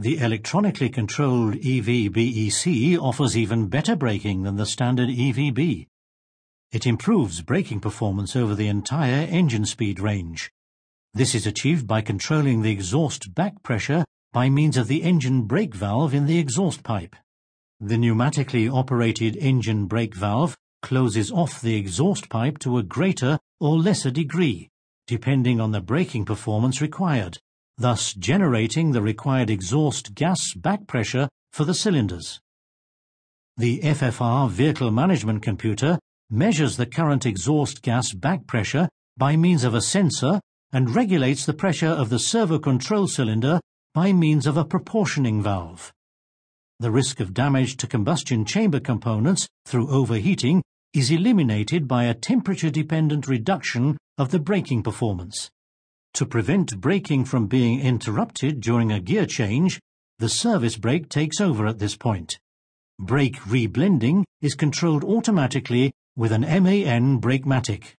The electronically controlled EVBec offers even better braking than the standard EVB. It improves braking performance over the entire engine speed range. This is achieved by controlling the exhaust back pressure by means of the engine brake valve in the exhaust pipe. The pneumatically operated engine brake valve closes off the exhaust pipe to a greater or lesser degree, depending on the braking performance required, thus generating the required exhaust gas back pressure for the cylinders. The FFR vehicle management computer measures the current exhaust gas back pressure by means of a sensor and regulates the pressure of the servo control cylinder by means of a proportioning valve. The risk of damage to combustion chamber components through overheating is eliminated by a temperature-dependent reduction of the braking performance. To prevent braking from being interrupted during a gear change, the service brake takes over at this point. Brake reblending is controlled automatically with an MAN Brakematic.